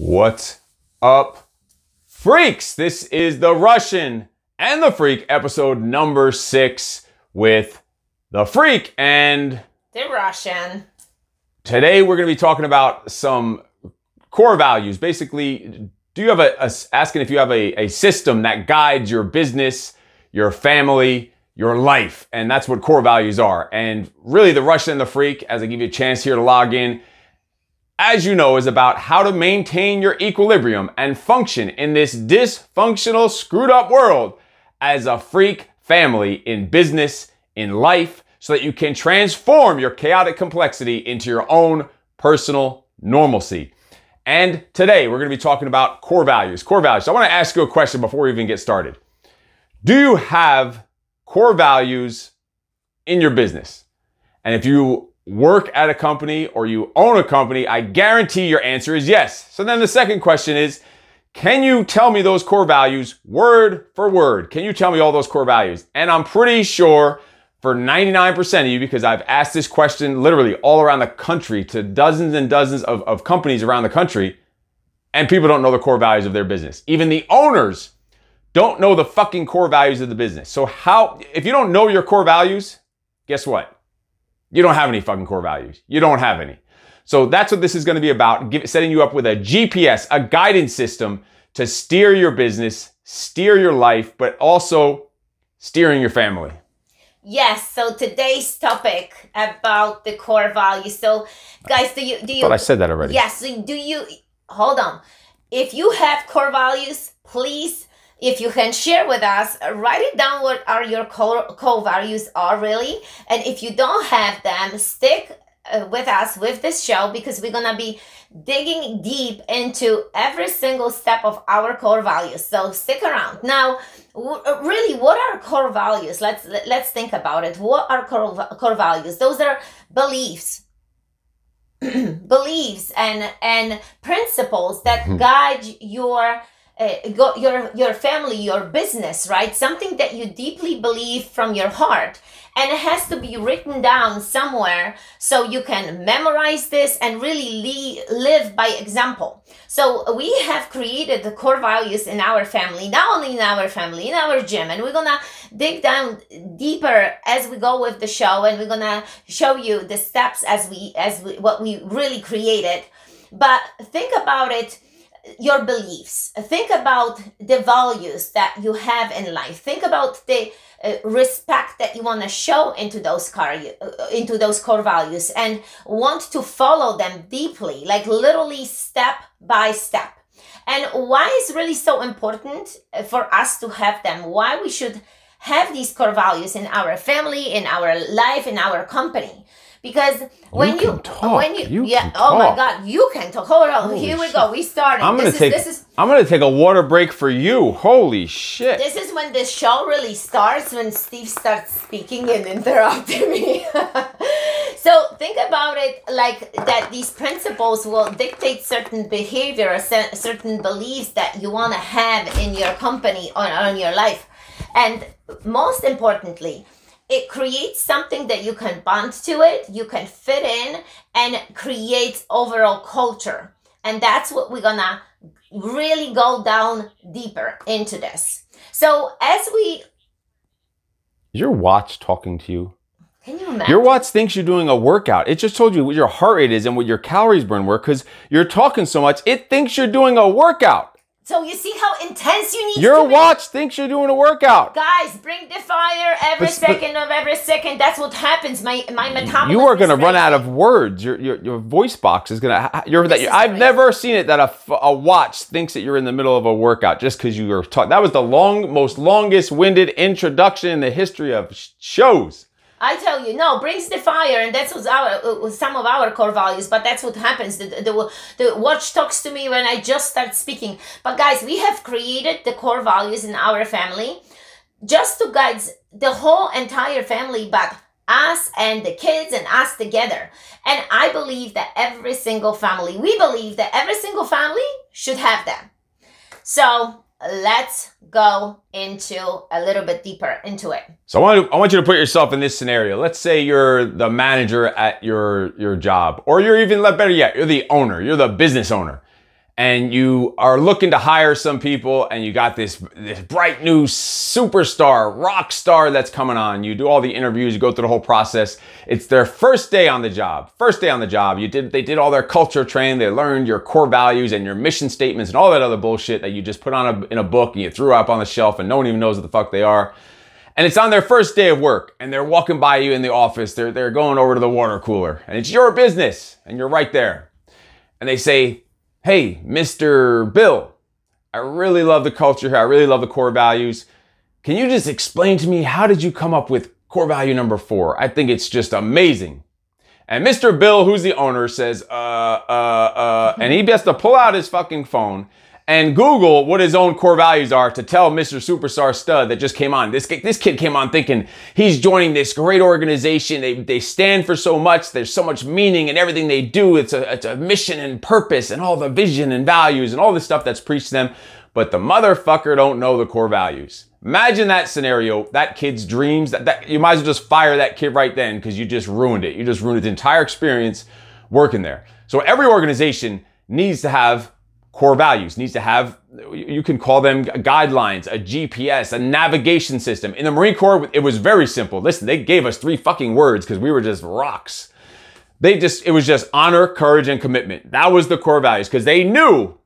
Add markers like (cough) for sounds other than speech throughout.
What's up, freaks? This is the Russian and the Freak episode number six with the Freak. And The Russian. today we're going to be talking about some core values. Basically, do you have a, a- asking if you have a, a system that guides your business, your family, your life? And that's what core values are. And really, the Russian and the Freak, as I give you a chance here to log in, as you know, is about how to maintain your equilibrium and function in this dysfunctional, screwed up world as a freak family in business, in life, so that you can transform your chaotic complexity into your own personal normalcy. And today we're going to be talking about core values. Core values. So I want to ask you a question before we even get started. Do you have core values in your business? And if you work at a company or you own a company, I guarantee your answer is yes. So then the second question is, can you tell me those core values word for word? Can you tell me all those core values? And I'm pretty sure for 99% of you, because I've asked this question literally all around the country to dozens and dozens of, of companies around the country, and people don't know the core values of their business. Even the owners don't know the fucking core values of the business. So how, if you don't know your core values, guess what? You don't have any fucking core values. You don't have any. So that's what this is going to be about, give, setting you up with a GPS, a guidance system to steer your business, steer your life, but also steering your family. Yes, so today's topic about the core values. So guys, do you do I you thought I said that already. Yes, so do you hold on. If you have core values, please if you can share with us, write it down what are your core, core values are really. And if you don't have them, stick uh, with us with this show because we're going to be digging deep into every single step of our core values. So stick around. Now, uh, really, what are core values? Let's let- let's think about it. What are core, core values? Those are beliefs (clears throat) beliefs and and principles that Mhm. guide your uh, go, your your family your business right? Something that you deeply believe from your heart. And it has to be written down somewhere so you can memorize this and really le- live by example. So we have created the core values in our family not only in our family in our gym. And we're gonna dig down deeper as we go with the show and we're gonna show you the steps as we as we, what we really created. But think about it your beliefs. Think about the values that you have in life. Think about the uh, respect that you want to show into those car uh, into those core values and want to follow them deeply like literally step by step. And why is really so important uh, for us to have them? Why we should have these core values in our family in our life in our company because when you, can talk. when you, You yeah oh my god you can talk hold on Holy here we shit. go we started I'm gonna this take. is this is I'm gonna take a water break for you. Holy shit! this is when the show really starts when Steve starts speaking and interrupting me. (laughs) so think about it like that these principles will dictate certain behavior or certain beliefs that you want to have in your company or on your life. And most importantly, it creates something that you can bond to it, you can fit in, and creates overall culture. And that's what we're gonna really go down deeper into this. So as we Is your watch talking to you? can you imagine? Your watch thinks you're doing a workout. It just told you what your heart rate is and what your calories burn were because you're talking so much. It thinks you're doing a workout. So you see how intense you need Your to be? Your watch thinks you're doing a workout. Guys, bring the fire every But- but- second of every second. That's what happens. My my metabolism. You are going to run out of words. Your, your your voice box is going to. You're that. Is I've crazy. never seen it that a, a watch thinks that you're in the middle of a workout just because you were talking. That was the long, most longest winded introduction in the history of shows. I tell you, no, brings the fire, and that's what's our uh, some of our core values. But that's what happens. The, the the watch talks to me when I just start speaking. But guys, we have created the core values in our family, just to guide the whole entire family, but us and the kids and us together. And I believe that every single family, we believe that every single family should have them. So let's go into a little bit deeper into it. So I want to, I want you to put yourself in this scenario. Let's say you're the manager at your your job, or you're even better yet, you're the owner, you're the business owner, and you are looking to hire some people and you got this, this bright new superstar, rock star that's coming on. You do all the interviews, you go through the whole process. It's their first day on the job. First day on the job. You did they did all their culture training, they learned your core values and your mission statements and all that other bullshit that you just put on a, in a book and you threw up on the shelf and no one even knows what the fuck they are. And it's on their first day of work and they're walking by you in the office. They're, they're going over to the water cooler and it's your business and you're right there. And they say, Hey, Mr. Bill, I really love the culture here. I really love the core values. Can you just explain to me how did you come up with core value number four? I think it's just amazing. And Mr. Bill, who's the owner, says, uh, uh, uh, and he has to pull out his fucking phone and Google what his own core values are to tell Mr. Superstar Stud that just came on. This kid, this kid came on thinking he's joining this great organization. They, they stand for so much. There's so much meaning in everything they do. It's a, it's a mission and purpose and all the vision and values and all the stuff that's preached to them. But the motherfucker don't know the core values. Imagine that scenario, that kid's dreams, that, that you might as well just fire that kid right then because you just ruined it. You just ruined the entire experience working there. So every organization needs to have core values needs to have you can call them guidelines a gps a navigation system. In the marine corps it was very simple. Listen they gave us three fucking words because we were just rocks. They just it was just honor courage and commitment. That was the core values because they knew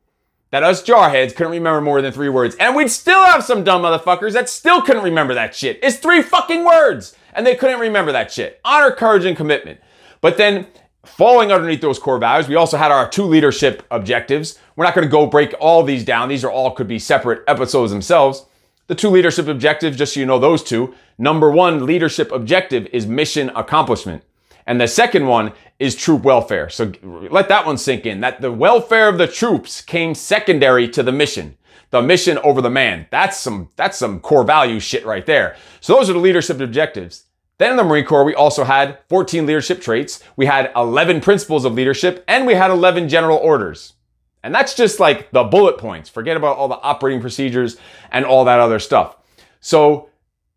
that us jarheads couldn't remember more than three words. And we'd still have some dumb motherfuckers that still couldn't remember that shit. It's three fucking words and they couldn't remember that shit. Honor courage and commitment. But then Falling underneath those core values, we also had our two leadership objectives. We're not going to go break all these down. These are all could be separate episodes themselves. The two leadership objectives, just so you know those two. Number one leadership objective is mission accomplishment. And the second one is troop welfare. So let that one sink in that the welfare of the troops came secondary to the mission. The mission over the man. That's some, that's some core value shit right there. So those are the leadership objectives. Then in the Marine Corps, we also had 14 leadership traits, we had 11 principles of leadership, and we had 11 general orders. And that's just like the bullet points. Forget about all the operating procedures and all that other stuff. So,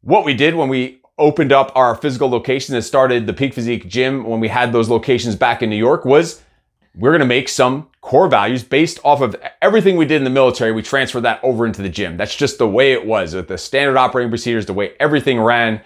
what we did when we opened up our physical location and started the Peak Physique gym when we had those locations back in New York was we're going to make some core values based off of everything we did in the military. We transferred that over into the gym. That's just the way it was. The standard operating procedures, the way everything ran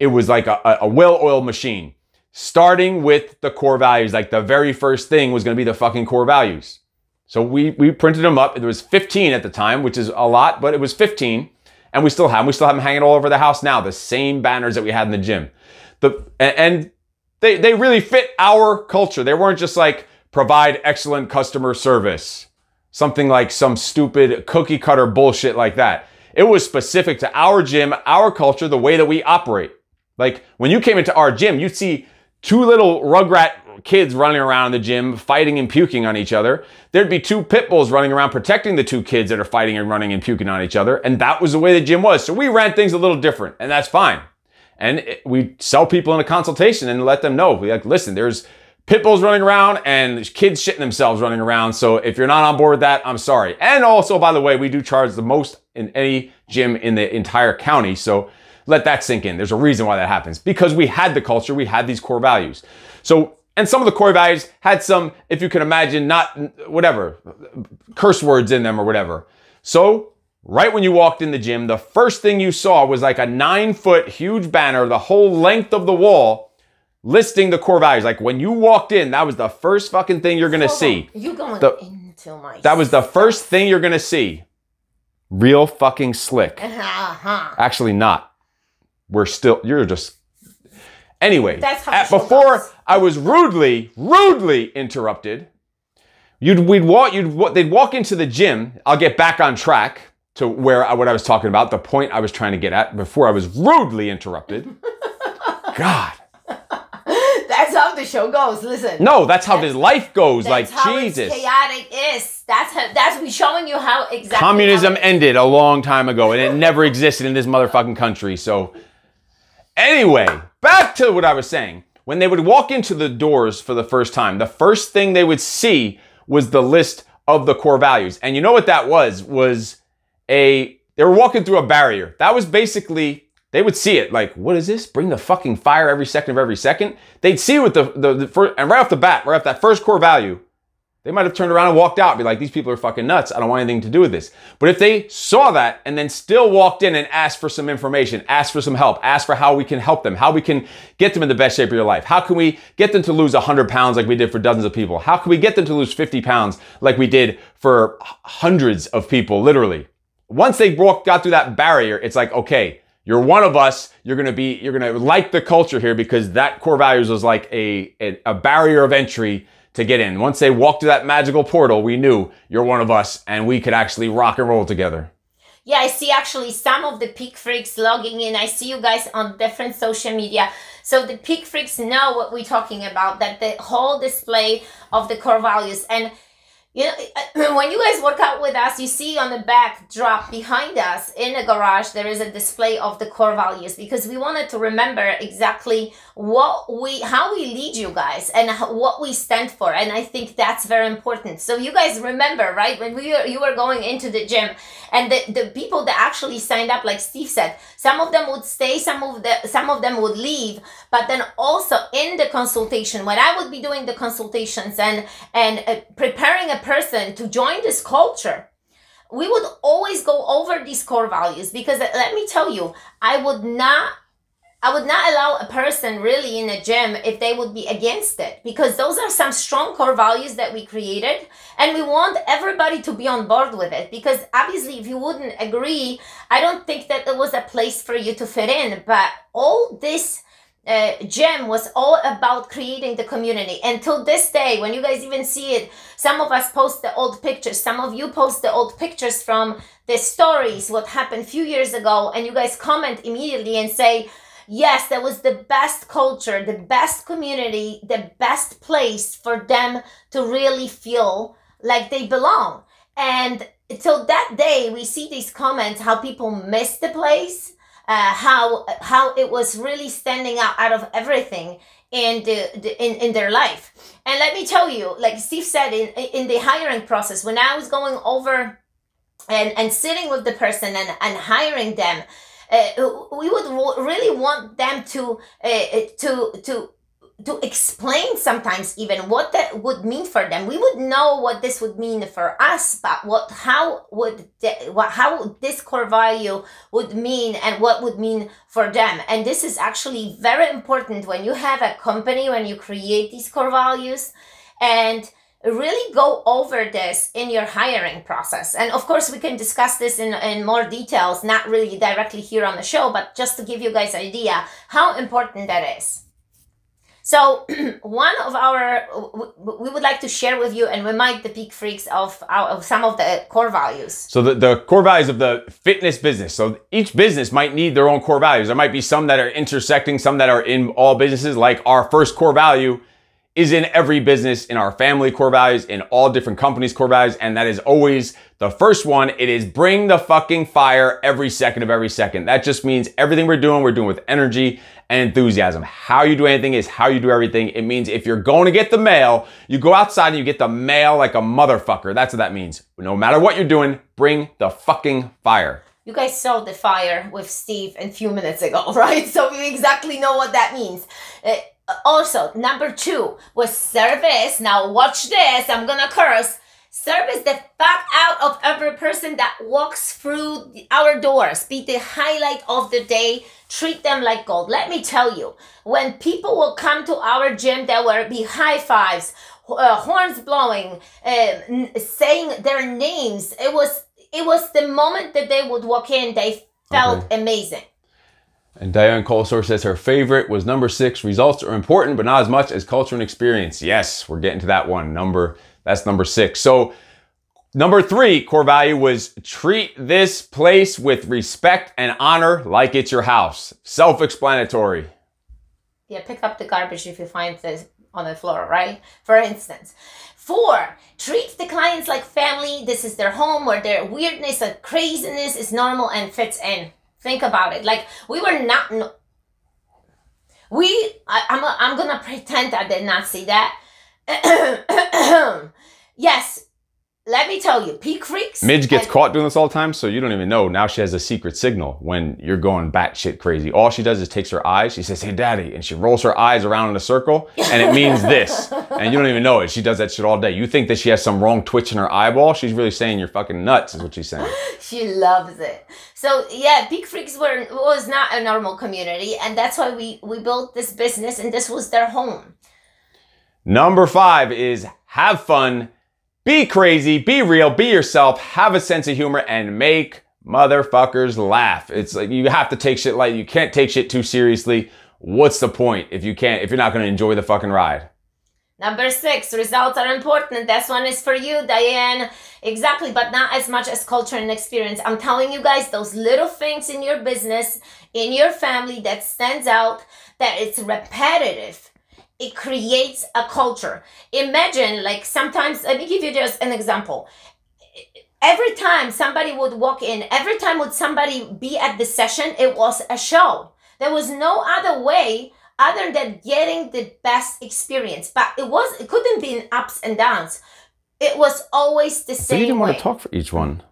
it was like a, a well-oiled machine. Starting with the core values, like the very first thing was going to be the fucking core values. So we we printed them up. There was 15 at the time, which is a lot, but it was 15, and we still have them. We still have them hanging all over the house now. The same banners that we had in the gym. The and they they really fit our culture. They weren't just like provide excellent customer service, something like some stupid cookie cutter bullshit like that. It was specific to our gym, our culture, the way that we operate. Like when you came into our gym, you'd see two little rugrat kids running around the gym fighting and puking on each other. There'd be two pit bulls running around protecting the two kids that are fighting and running and puking on each other. And that was the way the gym was. So we ran things a little different and that's fine. And we sell people in a consultation and let them know, we like, listen, there's pit bulls running around and kids shitting themselves running around. So if you're not on board with that, I'm sorry. And also, by the way, we do charge the most in any gym in the entire county. So let that sink in. There's a reason why that happens because we had the culture, we had these core values. So, and some of the core values had some, if you can imagine, not whatever, curse words in them or whatever. So, right when you walked in the gym, the first thing you saw was like a nine foot huge banner, the whole length of the wall, listing the core values. Like when you walked in, that was the first fucking thing you're gonna Hold see. On. You going the, into my That was the first thing you're gonna see. Real fucking slick. Uh-huh. Actually, not we're still you're just anyway That's how at, before i was rudely rudely interrupted you'd we'd walk you'd they'd walk into the gym i'll get back on track to where what i was talking about the point i was trying to get at before i was rudely interrupted. (laughs) God. That's how the show goes listen. No that's how this life goes like jesus. chaotic is. That's how that's we showing you how exactly communism how ended a long time ago and it never existed in this motherfucking country so Anyway, back to what I was saying. When they would walk into the doors for the first time, the first thing they would see was the list of the core values. And you know what that was? Was a, they were walking through a barrier. That was basically, they would see it like, what is this? Bring the fucking fire every second of every second. They'd see what the, the, the first, and right off the bat, right off that first core value, They might have turned around and walked out, be like, these people are fucking nuts. I don't want anything to do with this. But if they saw that and then still walked in and asked for some information, asked for some help, asked for how we can help them, how we can get them in the best shape of your life, how can we get them to lose 100 pounds like we did for dozens of people? How can we get them to lose 50 pounds like we did for hundreds of people, literally? Once they broke, got through that barrier, it's like, okay, you're one of us. You're gonna be, you're gonna like the culture here because that core values was like a, a, a barrier of entry to get in. Once they walked through that magical portal, we knew you're one of us and we could actually rock and roll together. Yeah, I see actually some of the Peak Freaks logging in. I see you guys on different social media. So the Peak Freaks know what we're talking about, that the whole display of the core values. And you know, (clears throat) when you guys work out with us, you see on the back drop behind us in the garage, there is a display of the core values because we wanted to remember exactly what we, how we lead you guys and what we stand for. And I think that's very important. So you guys remember, right? When we were, you were going into the gym and the, the people that actually signed up, like Steve said, some of them would stay, some of the, some of them would leave, but then also in the consultation, when I would be doing the consultations and, and uh, preparing a person to join this culture, we would always go over these core values because let me tell you, I would not I would not allow a person really in a gym if they would be against it because those are some strong core values that we created and we want everybody to be on board with it because obviously if you wouldn't agree, I don't think that it was a place for you to fit in, but all this uh, gem was all about creating the community. And till this day, when you guys even see it, some of us post the old pictures, some of you post the old pictures from the stories, what happened few years ago, and you guys comment immediately and say, yes, that was the best culture, the best community, the best place for them to really feel like they belong. And till that day, we see these comments, how people miss the place uh, how how it was really standing out out of everything in the, the, in, in their life and let me tell you like steve said in in the hiring process when i was going over and and sitting with the person and and hiring them uh, we would really want them to uh, to to to explain sometimes even what that would mean for them. We would know what this would mean for us but what how would what how this core value would mean and what would mean for them. And this is actually very important when you have a company when you create these core values. And really go over this in your hiring process and of course we can discuss this in, in more details not really directly here on the show but just to give you guys idea how important that is so (clears throat) one of our we would like to share with you and remind the peak freaks of, our, of some of the core values. So the, the core values of the fitness business. So each business might need their own core values. There might be some that are intersecting, some that are in all businesses. Like our first core value is in every business, in our family core values, in all different companies core values, and that is always the first one. It is bring the fucking fire every second of every second. That just means everything we're doing, we're doing with energy and enthusiasm. How you do anything is how you do everything. It means if you're going to get the mail, you go outside and you get the mail like a motherfucker. That's what that means. No matter what you're doing, bring the fucking fire. You guys saw the fire with Steve a few minutes ago, (laughs) right? So you exactly know what that means. Also, number two was service. Now watch this. I'm gonna curse. Service the fuck out of every person that walks through our doors. Be the highlight of the day treat them like gold. Let me tell you, when people will come to our gym, there will be high fives, uh, horns blowing, uh, saying their names. It was it was the moment that they would walk in, they felt okay. amazing. And Diane Colesor says her favorite was number six. Results are important, but not as much as culture and experience. Yes, we're getting to that one. Number that's number six. So Number three core value was treat this place with respect and honor like it's your house. Self explanatory. Yeah, pick up the garbage if you find this on the floor, right? For instance. Four, treat the clients like family. This is their home where their weirdness or craziness is normal and fits in. Think about it. Like, we were not. No- we, I, I'm, a, I'm gonna pretend I did not see that. (clears throat) yes, let me tell you, Peak Freaks. Midge gets caught doing this all the time, so you don't even know. Now she has a secret signal when you're going batshit crazy. All she does is takes her eyes. She says, "Hey, daddy," and she rolls her eyes around in a circle, and it means this. and you don't even know it. She does that shit all day. You think that she has some wrong twitch in her eyeball? She's really saying you're fucking nuts. Is what she's saying. (laughs) She loves it. So yeah, Peak Freaks were was not a normal community, and that's why we we built this business, and this was their home. Number five is have fun, be crazy, be real, be yourself, have a sense of humor, and make motherfuckers laugh. It's like you have to take shit light. You can't take shit too seriously. What's the point if you can't, if you're not going to enjoy the fucking ride? Number six, results are important. This one is for you, Diane. Exactly, but not as much as culture and experience. I'm telling you guys, those little things in your business, in your family that stands out, that it's repetitive. It creates a culture. Imagine, like sometimes, let me give you just an example. Every time somebody would walk in, every time would somebody be at the session, it was a show. There was no other way other than getting the best experience. But it was it couldn't be in ups and downs. It was always the But same you didn't way. want to talk for each one.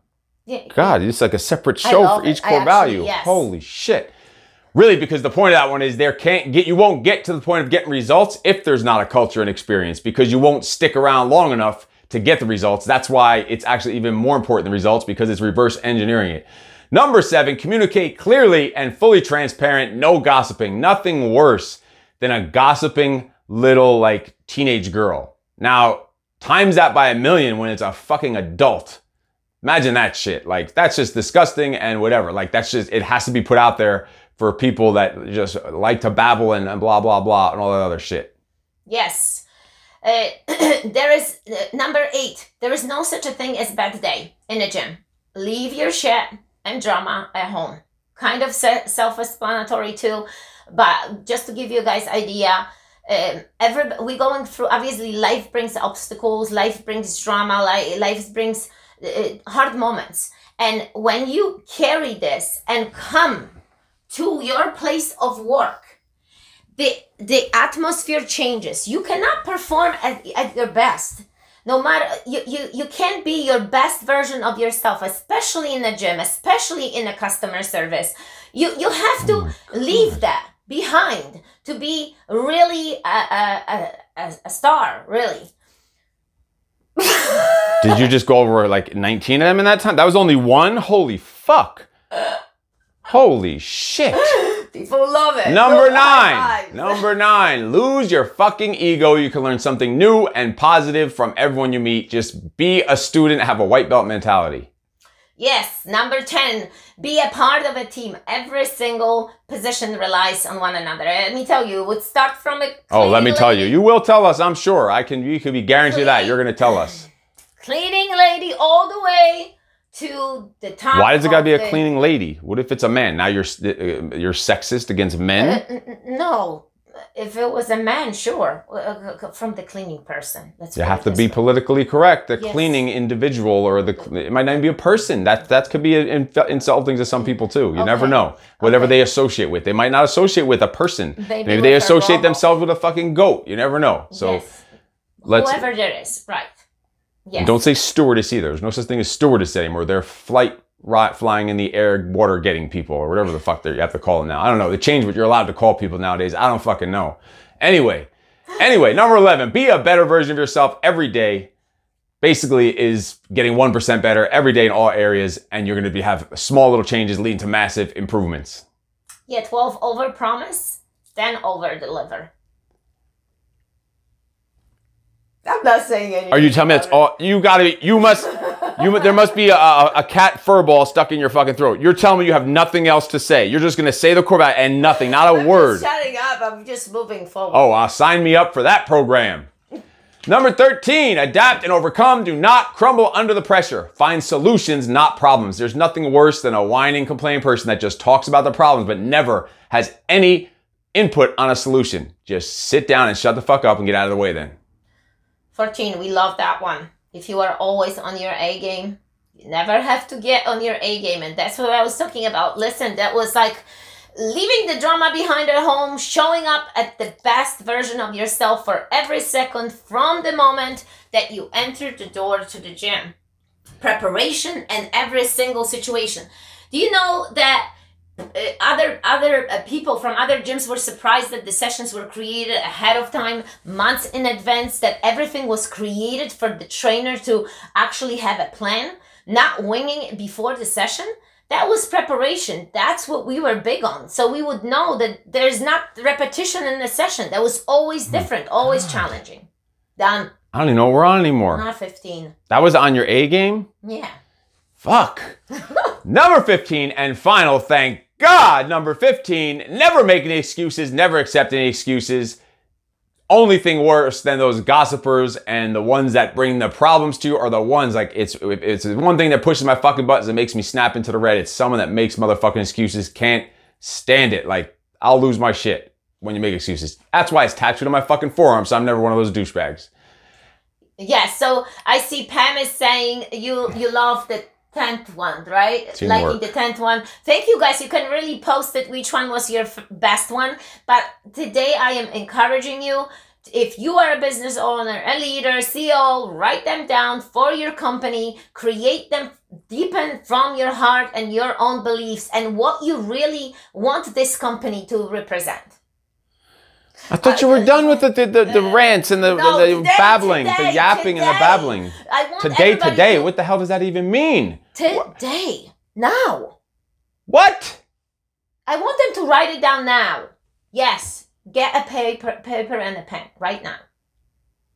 Yeah, God, it's like a separate show for each it. Core actually- value. yes. Holy shit. Really, because the point of that one is there can't get you won't get to the point of getting results if there's not a culture and experience because you won't stick around long enough to get the results. That's why it's actually even more important than results because it's reverse engineering it. Number seven, communicate clearly and fully transparent, no gossiping. Nothing worse than a gossiping little like teenage girl. Now, times that by a million when it's a fucking adult. Imagine that shit. Like that's just disgusting and whatever. Like that's just it has to be put out there for people that just like to babble and, blah blah blah and all that other shit. Yes. Uh, (clears throat) there is uh, number eight. There is no such a thing as bad day in a gym. Leave your shit and drama at home. Kind of se- self-explanatory too, but just to give you guys idea. Um, every we going through obviously life brings obstacles, life brings drama, life, life brings uh, hard moments, and when you carry this and come to your place of work the the atmosphere changes you cannot perform at, at your best no matter you, you you can't be your best version of yourself especially in a gym especially in a customer service you you have to oh leave that behind to be really a, a, a, a, a star really Did you just go over like 19 of them in that time? That was only one? Holy fuck. (laughs) Holy shit. (laughs) people love it Number nine. Number nine. Lose your fucking ego. You can learn something new and positive from everyone you meet. Just be a student, have a white belt mentality. Yes, number 10, be a part of a team. Every single position relies on one another. Let me tell you, it would start from a Oh, let me tell you. You will tell us, I'm sure. I can you can be guaranteed that. You're gonna tell us. cleaning lady all the way to the top. Why does it gotta be a the- cleaning lady? What if it's a man? Now you're uh, you're sexist against men? Uh, no, if it was a man, sure, Uh, from the cleaning person. Let's You have to be way. politically correct. The Yes. cleaning individual or the it might not even be a person. That that could be insulting to some people too. You never know. Whatever Okay. they associate with, they might not associate with a person. Maybe Maybe they associate themselves with a fucking goat. You never know. So yes. let's whoever there is, right? Yes. and don't say stewardess either. There's no such thing as stewardess anymore. They're flight right flying in the air, water getting people, or whatever the fuck they you have to call them now. I don't know. They changed what you're allowed to call people nowadays. I don't fucking know. Anyway, anyway, number 11, be a better version of yourself every day. Basically, is getting 1% better every day in all areas, and you're going to be have small little changes leading to massive improvements. Yeah, 12 over promise, 10 over deliver. I'm not saying anything. Are you telling me that's all? You gotta you must, you, there must be a, a, a cat fur ball stuck in your fucking throat. You're telling me you have nothing else to say. You're just gonna say the core value and nothing, not a word. Shutting up, I'm just moving forward. Oh, uh, sign me up for that program. Number 13, adapt and overcome. Do not crumble under the pressure. Find solutions, not problems. There's nothing worse than a whining, complaining person that just talks about the problems but never has any input on a solution. Just sit down and shut the fuck up and get out of the way then. 14, we love that one. If you are always on your A game, you never have to get on your A game. And that's what I was talking about. Listen, that was like leaving the drama behind at home, showing up at the best version of yourself for every second from the moment that you enter the door to the gym. preparation and every single situation. Do you know that other other uh, people from other gyms were surprised that the sessions were created ahead of time, months in advance, that everything was created for the trainer to actually have a plan, not winging it before the session? That was preparation. That's what we were big on. So we would know that there's not repetition in the session. That was always Hmm. different, always challenging. Done. I don't even know what we're on anymore. Not 15. That was on your A game? Yeah. Fuck. (laughs) number 15 and final, thank God, number 15, never make any excuses, never accept any excuses. Only thing worse than those gossipers and the ones that bring the problems to you are the ones like it's it's one thing that pushes my fucking buttons and makes me snap into the red. It's someone that makes motherfucking excuses. Can't stand it. Like I'll lose my shit when you make excuses. That's why it's tattooed on my fucking forearm, so I'm never one of those douchebags. Yes, so I see Pam is saying you you love the tenth one, right? Teamwork. Liking the tenth one. Thank you guys. You can really post it which one was your f- best one. But today I am encouraging you. If you are a business owner, a leader, CEO, write them down for your company, create them deepen from your heart and your own beliefs and what you really want this company to represent. I thought you were done with the the, the, the rants and the, No, the, today, babbling, today, the yapping and the babbling. Today, today, to- what the hell does that even mean? today, now. What? I want them to write it down now. Yes, get a paper, paper and a pen right now.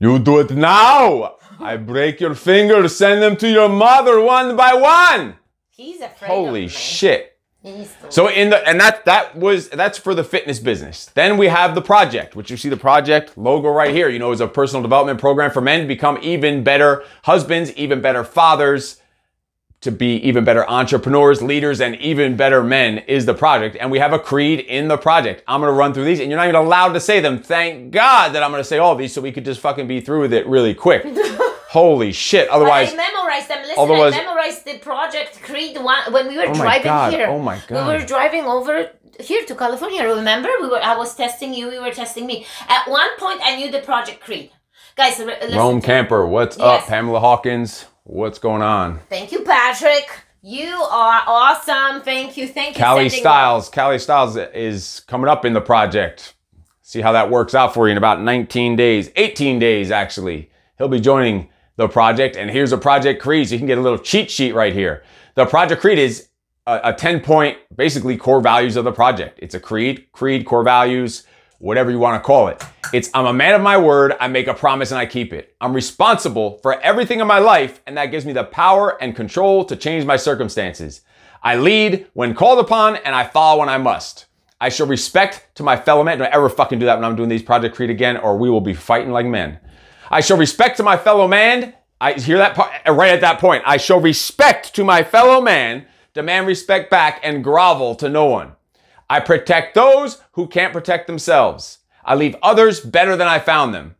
You do it now. I break your fingers, send them to your mother one by one. He's afraid. Holy shit. So in the and that that was that's for the fitness business. Then we have the project, which you see the project logo right here. You know, is a personal development program for men to become even better husbands, even better fathers, to be even better entrepreneurs, leaders, and even better men is the project. And we have a creed in the project. I'm gonna run through these, and you're not even allowed to say them. Thank God that I'm gonna say all these so we could just fucking be through with it really quick. (laughs) Holy shit. But Otherwise, I memorized them. Listen, otherwise- I memorized the Project Creed one when we were Oh driving God, here. oh my god! We were driving over here to California. Remember, we were. I was testing you. You were testing me. At one point, I knew the Project Creed. Guys. Rome Camper, what's Yes. up? Pamela Hawkins, what's going on? Thank you, Patrick. You are awesome. Thank you. Thank you. Callie Styles. Callie Styles is coming up in the project. See how that works out for you in about 19 days, 18 days actually. He'll be joining the project. And here's a Project Creed. So you can get a little cheat sheet right here. The Project Creed is a, a 10 point, basically core values of the project. It's a creed, creed, core values, whatever you want to call it. It's I'm a man of my word. I make a promise and I keep it. I'm responsible for everything in my life, and that gives me the power and control to change my circumstances. I lead when called upon, and I follow when I must. I show respect to my fellow man. Don't ever fucking do that when I'm doing these Project Creed again, or we will be fighting like men. I show respect to my fellow man. I hear that part uh, right at that point. I show respect to my fellow man, demand respect back, and grovel to no one. I protect those who can't protect themselves. I leave others better than I found them.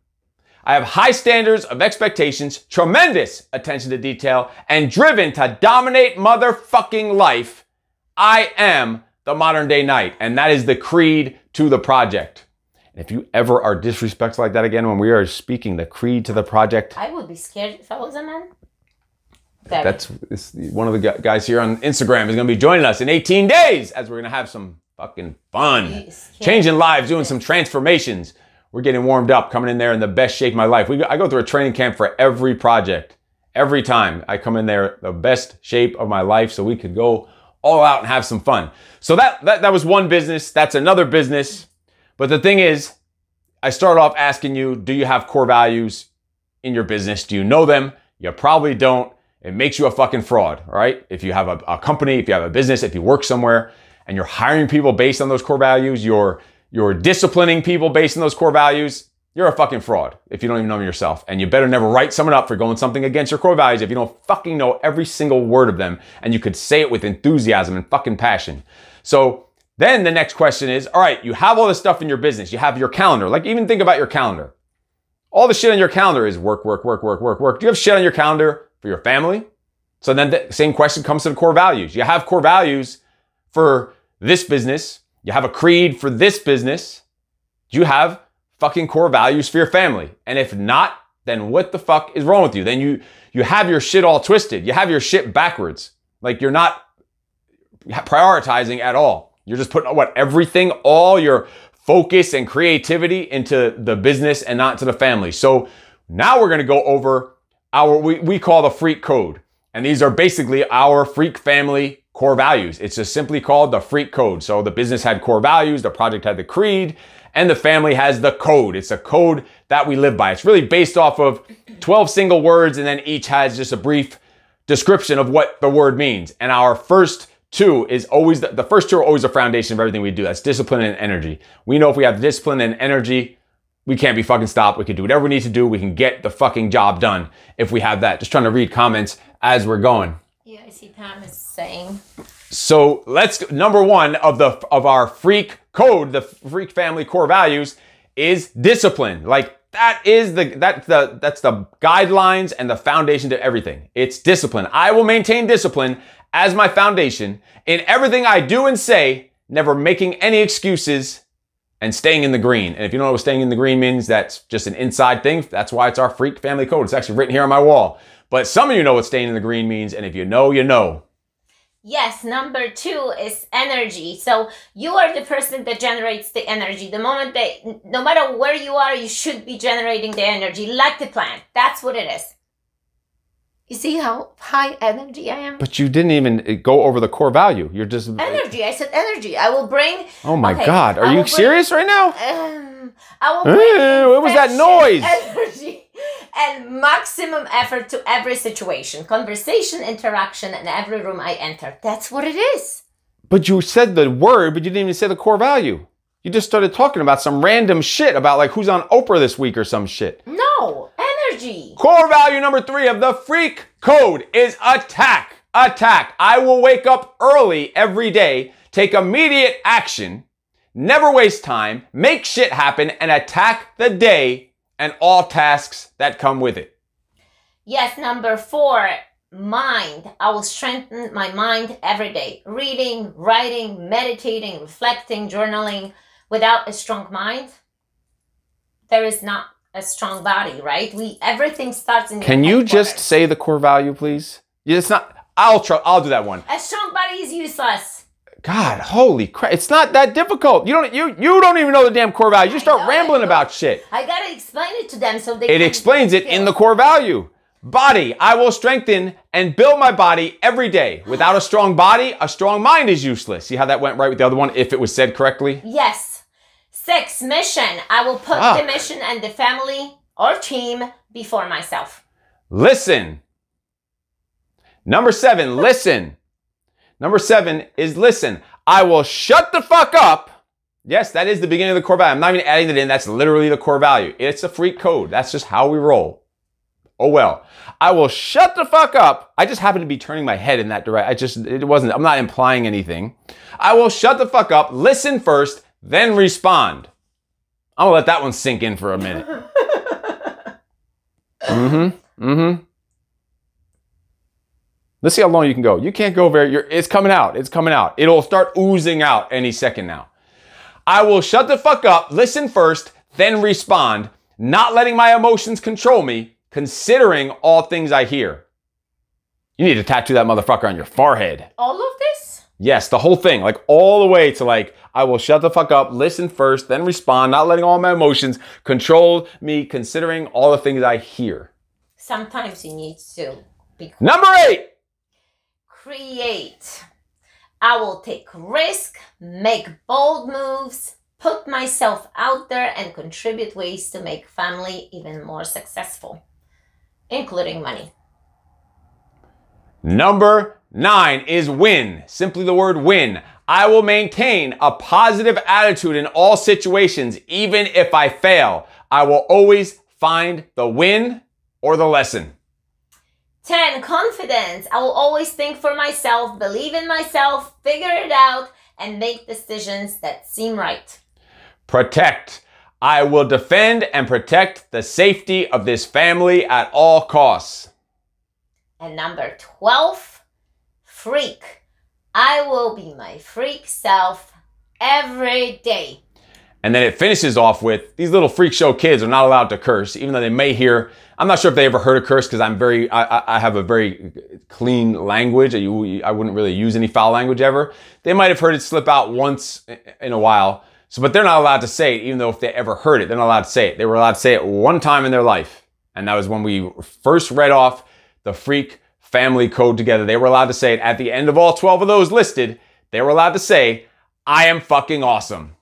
I have high standards of expectations, tremendous attention to detail, and driven to dominate motherfucking life. I am the modern day knight, and that is the creed to the project. And if you ever are disrespectful like that again when we are speaking the creed to the project, I would be scared if I was a man. Very. that's one of the guys here on Instagram is going to be joining us in 18 days as we're going to have some fucking fun. Changing lives, doing some transformations. We're getting warmed up, coming in there in the best shape of my life. We go, I go through a training camp for every project. Every time I come in there, the best shape of my life so we could go all out and have some fun. So that, that, that was one business. That's another business. But the thing is, I start off asking you, do you have core values in your business? Do you know them? You probably don't. It makes you a fucking fraud, right? If you have a, a company, if you have a business, if you work somewhere and you're hiring people based on those core values, you're you're disciplining people based on those core values, you're a fucking fraud if you don't even know them yourself. And you better never write someone up for going something against your core values if you don't fucking know every single word of them and you could say it with enthusiasm and fucking passion. So then the next question is, all right, you have all this stuff in your business. You have your calendar. Like even think about your calendar. All the shit on your calendar is work, work, work, work, work, work. Do you have shit on your calendar for your family? So then the same question comes to the core values. You have core values for this business. You have a creed for this business. Do you have fucking core values for your family? And if not, then what the fuck is wrong with you? Then you you have your shit all twisted. You have your shit backwards. Like you're not prioritizing at all. You're just putting what everything, all your focus and creativity into the business and not to the family. So now we're gonna go over our we, we call the freak code. And these are basically our freak family core values. It's just simply called the freak code. So the business had core values, the project had the creed, and the family has the code. It's a code that we live by. It's really based off of 12 single words, and then each has just a brief description of what the word means. And our first two is always the, the first two are always the foundation of everything we do. That's discipline and energy. We know if we have discipline and energy, we can't be fucking stopped. We can do whatever we need to do. We can get the fucking job done if we have that. Just trying to read comments as we're going. Yeah, I see Thomas saying. So let's number one of the of our freak code, the freak family core values, is discipline. Like that is the that the that's the guidelines and the foundation to everything. It's discipline. I will maintain discipline as my foundation in everything I do and say, never making any excuses and staying in the green. And if you don't know what staying in the green means, that's just an inside thing. That's why it's our freak family code. It's actually written here on my wall. But some of you know what staying in the green means, and if you know, you know. Yes, number two is energy. So you are the person that generates the energy. The moment that, no matter where you are, you should be generating the energy like the plant. That's what it is. You see how high energy I am? But you didn't even go over the core value. You're just energy. I said energy. I will bring. Oh my okay, God! Are you bring, serious right now? Um, I will bring. Uh, what was that noise? Energy and maximum effort to every situation, conversation, interaction, and every room I enter. That's what it is. But you said the word, but you didn't even say the core value. You just started talking about some random shit about like who's on Oprah this week or some shit. No, energy. Core value number three of the freak code is attack. Attack. I will wake up early every day, take immediate action, never waste time, make shit happen, and attack the day and all tasks that come with it. Yes, number four, mind. I will strengthen my mind every day. Reading, writing, meditating, reflecting, journaling. Without a strong mind, there is not a strong body, right? We everything starts in. Can you just say the core value, please? It's not. I'll try. I'll do that one. A strong body is useless. God, holy crap! It's not that difficult. You don't. You you don't even know the damn core value. You start rambling about shit. I gotta explain it to them so they. It explains it in the core value. Body, I will strengthen and build my body every day. Without a strong body, a strong mind is useless. See how that went right with the other one, if it was said correctly? Yes. Six, mission. I will put the mission and the family or team before myself. Listen. Number seven, (laughs) listen. Number seven is listen. I will shut the fuck up. Yes, that is the beginning of the core value. I'm not even adding it in. That's literally the core value. It's a freak code. That's just how we roll. Oh well. I will shut the fuck up. I just happen to be turning my head in that direction. I just, it wasn't, I'm not implying anything. I will shut the fuck up, listen first, then respond. I'm gonna let that one sink in for a minute. (laughs) mm-hmm. Mm-hmm. Let's see how long you can go. You can't go very. it's coming out. It's coming out. It'll start oozing out any second now. I will shut the fuck up, listen first, then respond, not letting my emotions control me, considering all things I hear. You need to tattoo that motherfucker on your forehead. All of? Yes, the whole thing, like all the way to like I will shut the fuck up, listen first, then respond, not letting all my emotions control me, considering all the things I hear. Sometimes you need to be. Number eight! Create. I will take risk, make bold moves, put myself out there, and contribute ways to make family even more successful, including money. Number nine is win. Simply the word win. I will maintain a positive attitude in all situations, even if I fail. I will always find the win or the lesson. 10. Confidence. I will always think for myself, believe in myself, figure it out, and make decisions that seem right. Protect. I will defend and protect the safety of this family at all costs. And number 12, freak. I will be my freak self every day. And then it finishes off with these little freak show kids are not allowed to curse, even though they may hear. I'm not sure if they ever heard a curse because I'm very, I, I, have a very clean language. I, I wouldn't really use any foul language ever. They might have heard it slip out once in a while. So, but they're not allowed to say it, even though if they ever heard it, they're not allowed to say it. They were allowed to say it one time in their life. And that was when we first read off the freak family code together. They were allowed to say it at the end of all 12 of those listed. They were allowed to say, I am fucking awesome.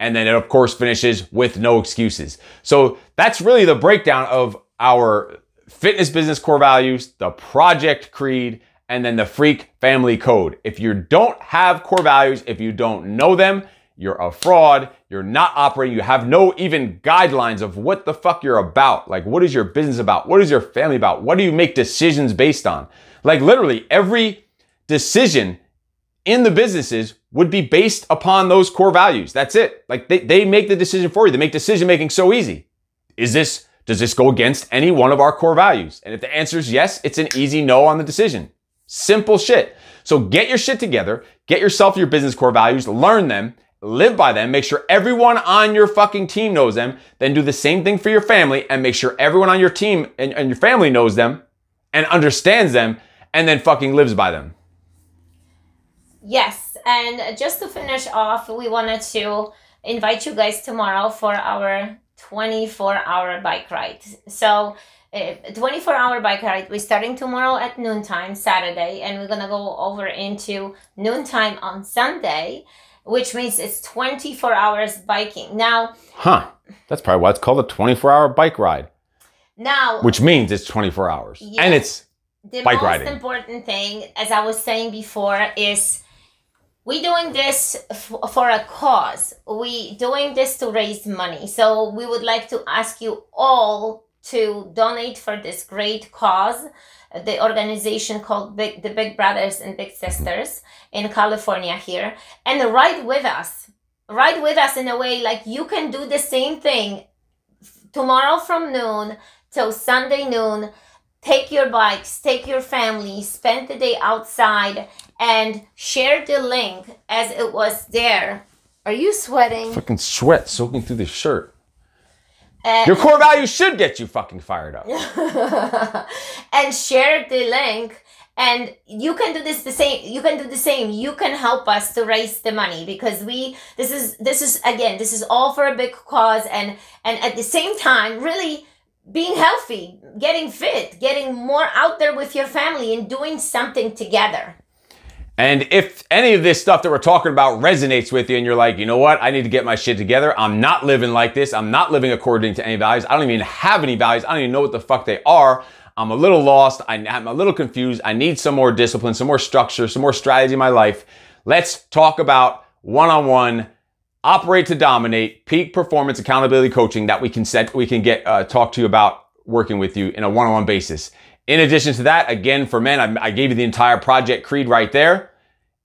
And then it, of course, finishes with no excuses. So that's really the breakdown of our fitness business core values, the project creed, and then the freak family code. If you don't have core values, if you don't know them, you're a fraud. You're not operating. You have no even guidelines of what the fuck you're about. Like, what is your business about? What is your family about? What do you make decisions based on? Like, literally, every decision in the businesses would be based upon those core values. That's it. Like, they, they make the decision for you. They make decision making so easy. Is this, does this go against any one of our core values? And if the answer is yes, it's an easy no on the decision. Simple shit. So get your shit together, get yourself your business core values, learn them, live by them, make sure everyone on your fucking team knows them, then do the same thing for your family and make sure everyone on your team and, and your family knows them and understands them and then fucking lives by them. Yes, and just to finish off, we wanted to invite you guys tomorrow for our 24 hour bike ride. So, uh, 24 hour bike ride. We're starting tomorrow at noontime, Saturday, and we're gonna go over into noontime on Sunday which means it's 24 hours biking. Now, huh? That's probably why it's called a 24 hour bike ride. Now, which means it's 24 hours yes, and it's the bike most riding. important thing, as I was saying before, is we doing this for a cause. We doing this to raise money. So we would like to ask you all to donate for this great cause the organization called Big, the Big Brothers and Big Sisters in California here, and ride with us. Ride with us in a way like you can do the same thing tomorrow from noon till Sunday noon. Take your bikes, take your family, spend the day outside, and share the link as it was there. Are you sweating? Fucking sweat soaking through the shirt. Uh, Your core values should get you fucking fired up. (laughs) and share the link. And you can do this the same you can do the same. You can help us to raise the money because we this is this is again this is all for a big cause. And and at the same time really being healthy getting fit getting more out there with your family and doing something together and if any of this stuff that we're talking about resonates with you and you're like, you know what, I need to get my shit together. I'm not living like this. I'm not living according to any values. I don't even have any values. I don't even know what the fuck they are. I'm a little lost. I'm a little confused. I need some more discipline, some more structure, some more strategy in my life. Let's talk about one on one, operate to dominate, peak performance accountability coaching that we can set, we can get, uh, talk to you about working with you in a one on one basis. In addition to that, again, for men, I, gave you the entire project creed right there.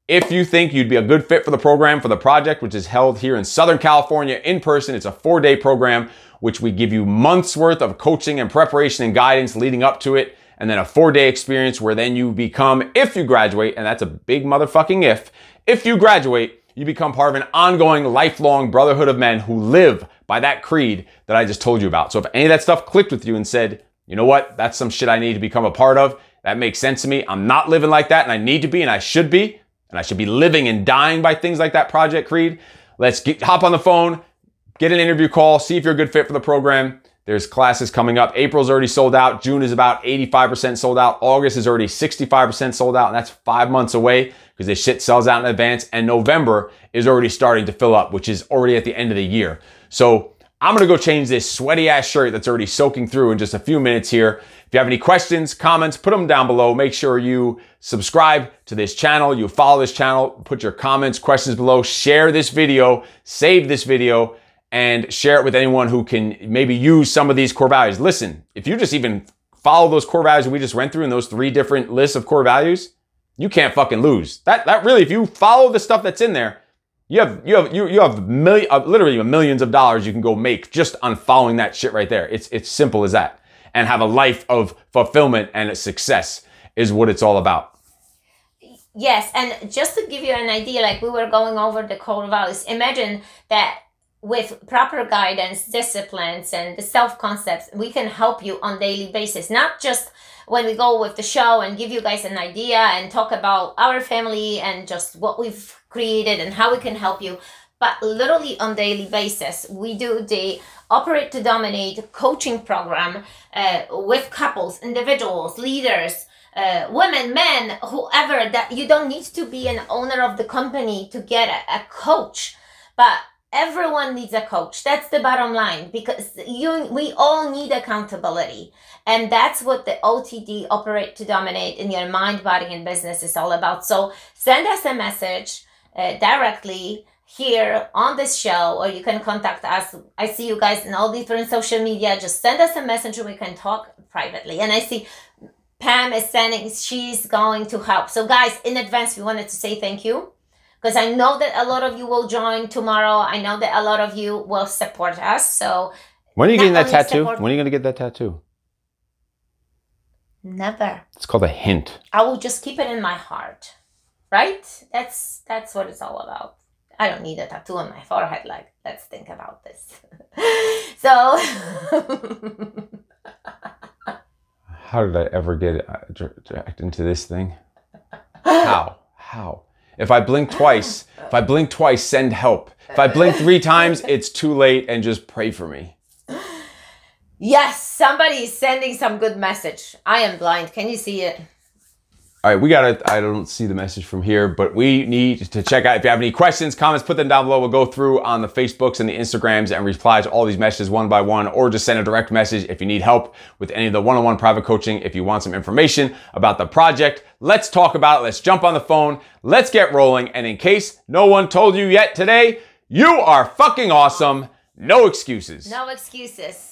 If you think you'd be a good fit for the program for the project, which is held here in Southern California in person, it's a four day program, which we give you months worth of coaching and preparation and guidance leading up to it. And then a four day experience where then you become, if you graduate, and that's a big motherfucking if, if you graduate, you become part of an ongoing lifelong brotherhood of men who live by that creed that I just told you about. So if any of that stuff clicked with you and said, you know what? That's some shit I need to become a part of. That makes sense to me. I'm not living like that and I need to be and I should be. And I should be living and dying by things like that Project Creed. Let's get, hop on the phone, get an interview call, see if you're a good fit for the program. There's classes coming up. April's already sold out. June is about 85% sold out. August is already 65% sold out. And that's five months away because this shit sells out in advance. And November is already starting to fill up, which is already at the end of the year. So I'm gonna go change this sweaty ass shirt that's already soaking through in just a few minutes here. If you have any questions, comments, put them down below. Make sure you subscribe to this channel, you follow this channel, put your comments, questions below, share this video, save this video, and share it with anyone who can maybe use some of these core values. Listen, if you just even follow those core values we just went through in those three different lists of core values, you can't fucking lose. That that really, if you follow the stuff that's in there, you have you have you you have million uh, literally millions of dollars you can go make just on following that shit right there. It's it's simple as that. And have a life of fulfillment and success is what it's all about. Yes, and just to give you an idea, like we were going over the core values. Imagine that with proper guidance, disciplines, and the self concepts, we can help you on daily basis. Not just when we go with the show and give you guys an idea and talk about our family and just what we've created and how we can help you, but literally on daily basis. We do the Operate to Dominate coaching program uh, with couples, individuals, leaders. Uh, women, men, whoever that you don't need to be an owner of the company to get a, a coach, but everyone needs a coach that's the bottom line because you we all need accountability and that's what the otd operate to dominate in your mind body and business is all about so send us a message uh, directly here on this show or you can contact us i see you guys in all different social media just send us a message we can talk privately and i see pam is sending she's going to help so guys in advance we wanted to say thank you because I know that a lot of you will join tomorrow. I know that a lot of you will support us. So when are you getting that tattoo? Support- when are you going to get that tattoo? Never. It's called a hint. I will just keep it in my heart. Right? That's that's what it's all about. I don't need a tattoo on my forehead. Like, let's think about this. (laughs) so. (laughs) How did I ever get uh, dragged into this thing? How? How? If I blink twice, if I blink twice, send help. If I blink three times, it's too late and just pray for me. Yes, somebody is sending some good message. I am blind. Can you see it? All right, we got it. I don't see the message from here, but we need to check out. If you have any questions, comments, put them down below. We'll go through on the Facebooks and the Instagrams and reply to all these messages one by one, or just send a direct message if you need help with any of the one on one private coaching. If you want some information about the project, let's talk about it. Let's jump on the phone. Let's get rolling. And in case no one told you yet today, you are fucking awesome. No excuses. No excuses.